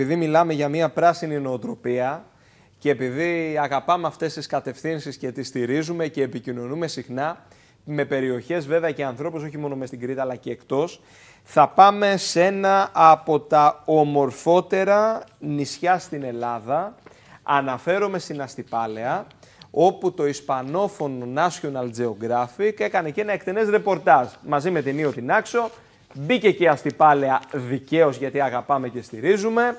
επειδή μιλάμε για μια πράσινη νοοτροπία και επειδή αγαπάμε αυτές τις κατευθύνσεις και τις στηρίζουμε και επικοινωνούμε συχνά με περιοχές βέβαια και ανθρώπους όχι μόνο μες στην Κρήτα αλλά και εκτός, θα πάμε σε ένα από τα ομορφότερα νησιά στην Ελλάδα. Αναφέρομαι στην Αστυπάλαια, όπου το ισπανόφωνο National Geographic έκανε και ένα εκτενές ρεπορτάζ μαζί με την Ήω την Άξο. Μπήκε και η Αστυπάλαια δικαίως γιατί αγαπάμε και στηρίζουμε.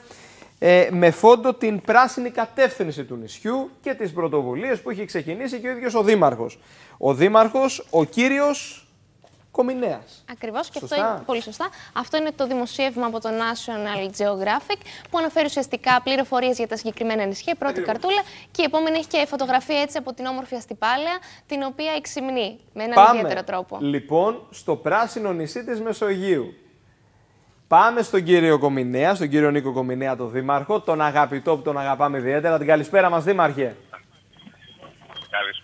Ε, με φόντο την πράσινη κατεύθυνση του νησιού και τις πρωτοβουλίες που έχει ξεκινήσει και ο ίδιος ο Δήμαρχος. Ο Δήμαρχος, ο κύριος Κομινέας. Ακριβώς και αυτό είναι πολύ σωστά. Αυτό είναι το δημοσίευμα από το National Geographic που αναφέρει ουσιαστικά πληροφορίες για τα συγκεκριμένα νησιά. Η πρώτη καρτούλα και η επόμενη έχει και φωτογραφία έτσι από την όμορφη Αστυπάλαια, την οποία εξυμνεί με έναν Πάμε, ιδιαίτερο τρόπο. Λοιπόν, στο πράσινο νησί της Μεσογείου. Πάμε στον κύριο Κομινέα, στον κύριο Νίκο Κομινέα, τον Δήμαρχο, τον αγαπητό που τον αγαπάμε ιδιαίτερα. Την καλησπέρα μας, Δήμαρχε.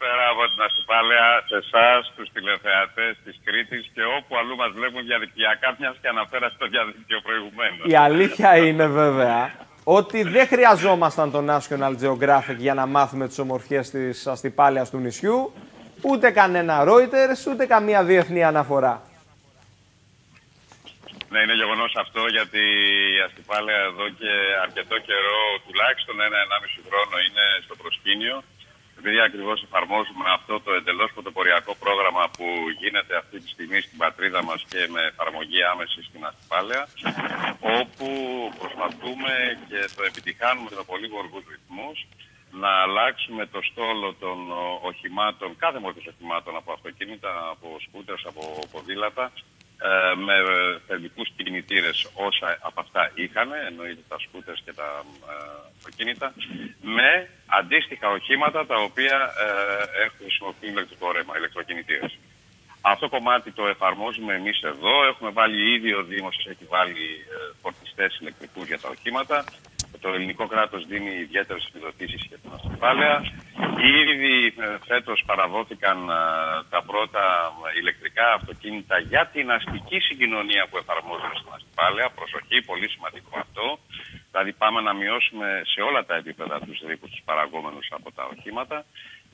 Καλησπέρα από την Αστυπάλαια σε εσάς, τους τηλεθεατές τη Κρήτης και όπου αλλού μας βλέπουν διαδικτυακά, μιας και αναφέρατε το διαδίκτυο προηγουμένως. Η αλήθεια είναι βέβαια ότι δεν χρειαζόμασταν το National Geographic για να μάθουμε τις ομορφιές της Αστυπάλαιας του νησιού, ούτε κανένα Reuters, ούτε καμία διεθνή αναφορά. Ναι, είναι γεγονός αυτό γιατί η Αστυπάλαια εδώ και αρκετό καιρό, τουλάχιστον ένα-ενάμιση χρόνο, είναι στο προσκήνιο επειδή ακριβώς εφαρμόζουμε αυτό το εντελώς πρωτοποριακό πρόγραμμα που γίνεται αυτή τη στιγμή στην πατρίδα μας και με εφαρμογή άμεση στην Αστυπάλαια, όπου προσπαθούμε και το επιτυχάνουμε με πολύ γοργούς ρυθμούς να αλλάξουμε το στόλο των οχημάτων, κάθε μορφής οχημάτων από αυτοκίνητα, από σκούτερς, από ποδήλατα, ε, με θερμικούς κινητήρες όσα από αυτά είχαν, εννοείται τα σκούτερς και τα ε, αυτοκίνητα, με αντίστοιχα οχήματα τα οποία ε, έχουν χρησιμοποιεί ηλεκτρικό ρεύμα, ηλεκτροκινητήρες. Αυτό κομμάτι το εφαρμόζουμε εμείς εδώ. Έχουμε βάλει ήδη ο Δήμος, έχει βάλει ε, φορτιστές ηλεκτρικούς για τα οχήματα. Το ελληνικό κράτος δίνει ιδιαίτερες επιδοτήσεις για την ασφάλεια. Ήδη ε, φέτος παραδόθηκαν ε, τα πρώτα ηλεκτρικά αυτοκίνητα για την αστική συγκοινωνία που εφαρμόζουμε στην ασφάλεια. Προσοχή, πολύ σημαντικό αυτό. Δηλαδή πάμε να μειώσουμε σε όλα τα επίπεδα τους ρήπους τους παραγόμενους από τα οχήματα.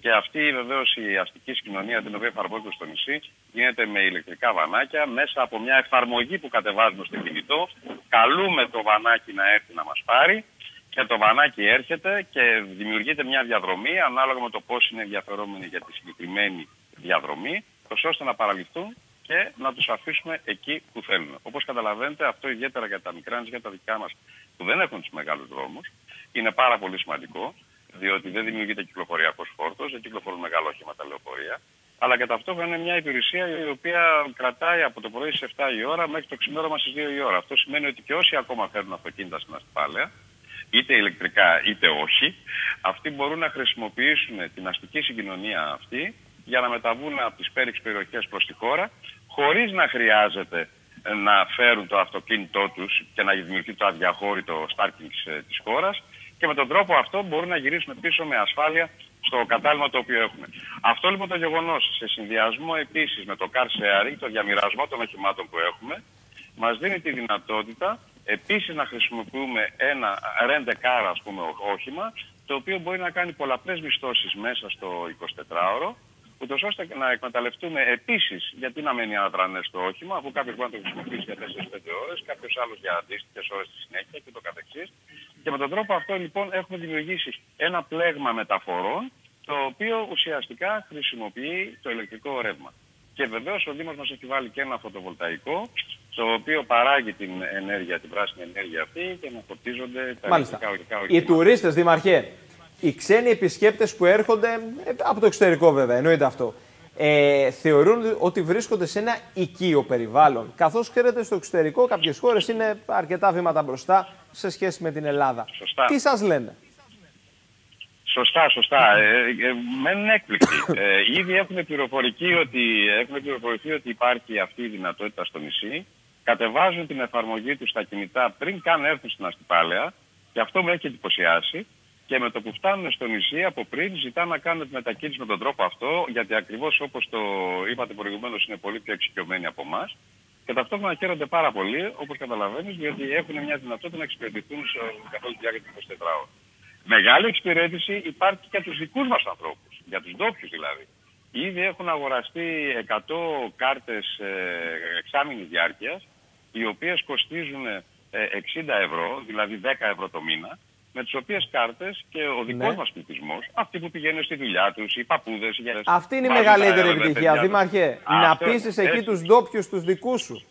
Και αυτή βεβαίως η αστική συγκοινωνία την οποία εφαρμόζουμε στο νησί γίνεται με ηλεκτρικά βανάκια μέσα από μια εφαρμογή που κατεβάζουμε στο κινητό. Καλούμε το βανάκι να έρθει να μας πάρει και το βανάκι έρχεται και δημιουργείται μια διαδρομή ανάλογα με το πώς είναι ενδιαφερόμενοι για τη συγκεκριμένη διαδρομή, ώστε να παραλυφθούν και να τους αφήσουμε εκεί που θέλουν. Όπως καταλαβαίνετε, αυτό ιδιαίτερα για τα μικρά νησιά, τα δικά μας που δεν έχουν τους μεγάλους δρόμους, είναι πάρα πολύ σημαντικό, διότι δεν δημιουργείται κυκλοφοριακός φόρτος, δεν κυκλοφορούν μεγάλα οχήματα λεωφορεία, αλλά και ταυτόχρονα είναι μια υπηρεσία η οποία κρατάει από το πρωί στις 7 η ώρα μέχρι το ξημέρωμα στις 2 η ώρα. Αυτό σημαίνει ότι και όσοι ακόμα φέρνουν αυτοκίνητα στην ασφάλεια, είτε ηλεκτρικά είτε όχι, αυτοί μπορούν να χρησιμοποιήσουν την αστική συγκοινωνία αυτή για να μεταβούν από τις πέριξ περιοχές προς τη χώρα, χωρίς να χρειάζεται να φέρουν το αυτοκίνητό τους και να δημιουργεί το αδιαχώρητο στάρκινγκς της χώρας και με τον τρόπο αυτό μπορούν να γυρίσουν πίσω με ασφάλεια στο κατάλημα το οποίο έχουμε. Αυτό λοιπόν το γεγονός, σε συνδυασμό επίσης με το car sharing, το διαμοιρασμό των οχημάτων που έχουμε, μας δίνει τη δυνατότητα Επίσης να χρησιμοποιούμε ένα rent car ας πούμε όχημα το οποίο μπορεί να κάνει πολλαπλές μισθώσεις μέσα στο 24ωρο ούτως ώστε να εκμεταλλευτούμε επίσης γιατί να μένει ανατρανέ το όχημα, αφού κάποιος μπορεί να το χρησιμοποιήσει για 4-5 ώρες, κάποιος άλλος για αντίστοιχες ώρες στη συνέχεια και το καθεξής. Και με τον τρόπο αυτό λοιπόν έχουμε δημιουργήσει ένα πλέγμα μεταφορών το οποίο ουσιαστικά χρησιμοποιεί το ηλεκτρικό ρεύμα. Και βεβαίως ο Δήμος μας έχει βάλει και ένα φωτοβολταϊκό, το οποίο παράγει την ενέργεια, την πράσινη ενέργεια αυτή και να φορτίζονται τα ηλεκτρικά οχήματα. Οι τουρίστες, Δημαρχέ, οι ξένοι επισκέπτες που έρχονται ε, από το εξωτερικό, βέβαια, εννοείται αυτό. Ε, θεωρούν ότι βρίσκονται σε ένα οικείο περιβάλλον. Καθώς ξέρετε, στο εξωτερικό κάποιες χώρες είναι αρκετά βήματα μπροστά σε σχέση με την Ελλάδα. Σωστά. Τι σας λένε; Σωστά, σωστά. Ε, ε, μένουν έκπληκτοι. Ε, ήδη έχουμε πληροφορική ότι, έχουμε πληροφορηθεί ότι υπάρχει αυτή η δυνατότητα στο νησί. Κατεβάζουν την εφαρμογή τους στα κινητά πριν καν έρθουν στην Αστυπάλαια και αυτό με έχει εντυπωσιάσει. Και με το που φτάνουν στο νησί από πριν, ζητά να κάνουν τη μετακίνηση με τον τρόπο αυτό, γιατί ακριβώς όπως το είπατε προηγουμένως, είναι πολύ πιο εξοικειωμένοι από εμάς. Και ταυτόχρονα χαίρονται πάρα πολύ, όπως καταλαβαίνεις, διότι έχουν μια δυνατότητα να εξυπηρετηθούν σε καθ' όλη τη διάρκεια του 24 ώρου. Μεγάλη εξυπηρέτηση υπάρχει και για τους δικούς μας ανθρώπους, για τους ντόπιους δηλαδή. Ήδη έχουν αγοραστεί 100 κάρτες ε, εξάμηνης διάρκειας, οι οποίες κοστίζουν 60 ε, ευρώ, δηλαδή 10 ευρώ το μήνα, με τις οποίες κάρτες και ο δικός ναι. μας πληθυσμός, αυτοί που πηγαίνουν στη δουλειά τους, οι παππούδες, οι γερές... Αυτή είναι η μεγαλύτερη επιτυχία, Δήμαρχε, να πείσεις εκεί τους ντόπιους τους δικούς σου.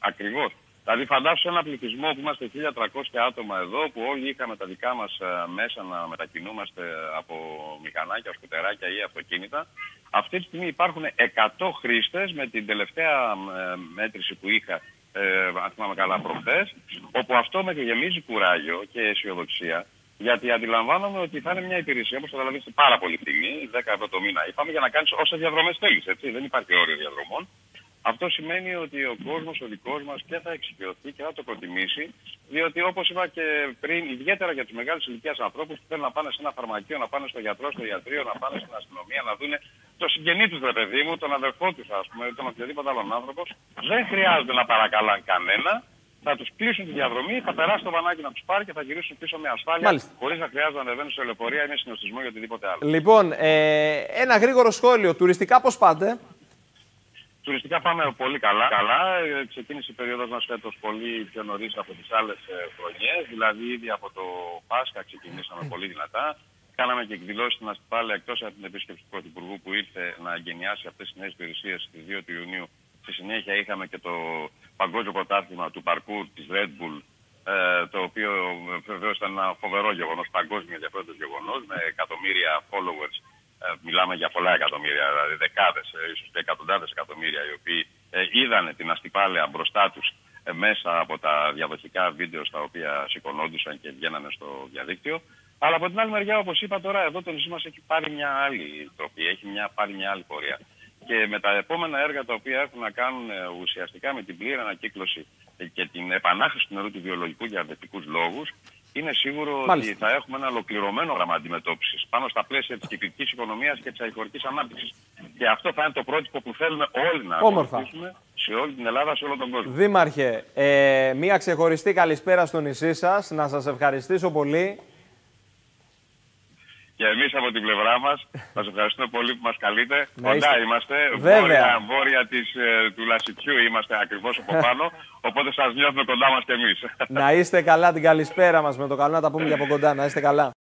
Ακριβώς. Δηλαδή φαντάσου ένα πληθυσμό που είμαστε 1.300 άτομα εδώ, που όλοι είχαμε τα δικά μας ε, μέσα να μετακινούμαστε από μηχανάκια, σκουτεράκια ή αυτοκίνητα. Αυτή τη στιγμή υπάρχουν 100 χρήστες με την τελευταία ε, μέτρηση που είχα, ε, αν θυμάμαι καλά προχθές, όπου αυτό με γεμίζει κουράγιο και αισιοδοξία, γιατί αντιλαμβάνομαι ότι θα είναι μια υπηρεσία, όπως καταλαβαίνετε, πάρα πολύ φθηνή, 10 ευρώ το μήνα. Είπαμε για να κάνεις όσες διαδρομές θέλεις, έτσι, δεν υπάρχει όριο διαδρομών. Αυτό σημαίνει ότι ο κόσμος, ο δικός μας και θα εξοικειωθεί και θα το προτιμήσει, διότι όπως είπα και πριν, ιδιαίτερα για τους μεγάλους ηλικίας ανθρώπους που θέλουν να πάνε σε ένα φαρμακείο, να πάνε στο γιατρό, στο ιατρείο, να πάνε στην αστυνομία, να δουν το συγγενή τους, ρε παιδί μου, τον αδερφό τους, ας πούμε, τον οποιοδήποτε άλλον άνθρωπος, δεν χρειάζεται να παρακαλάν κανένα, θα τους κλείσουν τη διαδρομή, θα περάσει το βανάκι να τους πάρει και θα γυρίσουν πίσω με ασφάλεια, Μάλιστα. χωρίς να χρειάζεται να ανεβαίνουν σε λεωφορεία ή με συνοστισμό ή οτιδήποτε άλλο. Λοιπόν, ε, ένα γρήγορο σχόλιο. Τουριστικά πώς πάτε; Τουριστικά πάμε πολύ καλά. καλά. Ε, ξεκίνησε η περίοδος μας φέτος πολύ πιο νωρίς από τις άλλες ε, χρονιές. Δηλαδή ήδη από το Πάσχα ξεκινήσαμε πολύ δυνατά. Κάναμε και εκδηλώσεις στην Αστυπάλαια εκτός από την επίσκεψη του Πρωθυπουργού που ήρθε να εγκαινιάσει αυτές τις νέες υπηρεσίες στις 2 του Ιουνίου. Στη συνέχεια είχαμε και το παγκόσμιο πρωτάθλημα του παρκούρ της Red Bull ε, το οποίο βεβαίως ήταν ένα φοβερό γεγονός, παγκόσμιο ενδιαφέροντος γεγονός με εκατομμύρια followers ε, μιλάμε για πολλά εκατομμύρια, δηλαδή δεκάδες, ε, ίσως και εκατοντάδες εκατομμύρια, οι οποίοι ε, είδαν την αστυπάλαια μπροστά τους μέσα από τα διαδοχικά βίντεο στα οποία σηκωνόντουσαν και βγαίνανε στο διαδίκτυο. Αλλά από την άλλη μεριά, όπως είπα τώρα, εδώ το νησί μας έχει πάρει μια άλλη τροπή, έχει μια, πάρει μια άλλη πορεία. Και με τα επόμενα έργα τα οποία έχουν να κάνουν ουσιαστικά με την πλήρη ανακύκλωση και την επανάχρηση του νερού του βιολογικού για αδετικούς λόγους, είναι σίγουρο Μάλιστα. ότι θα έχουμε ένα ολοκληρωμένο γραμμα αντιμετώπισης πάνω στα πλαίσια της κυκλικής οικονομίας και της αηφορικής ανάπτυξης. Και αυτό θα είναι το πρότυπο που θέλουμε όλοι να ακολουθήσουμε σε όλη την Ελλάδα, σε όλο τον κόσμο. Δήμαρχε, ε, μία ξεχωριστή καλησπέρα στο νησί σας. Να σας ευχαριστήσω πολύ. Και εμείς από την πλευρά μας, σας ευχαριστούμε πολύ που μας καλείτε. Κοντά είμαστε. Βέβαια. Βόρεια, βόρεια της, ε, του Λασιτιού είμαστε ακριβώς από πάνω. οπότε σας νιώθουμε κοντά μας κι εμείς. Να είστε καλά την καλησπέρα μας. Με το καλό να τα πούμε και από κοντά. Να είστε καλά.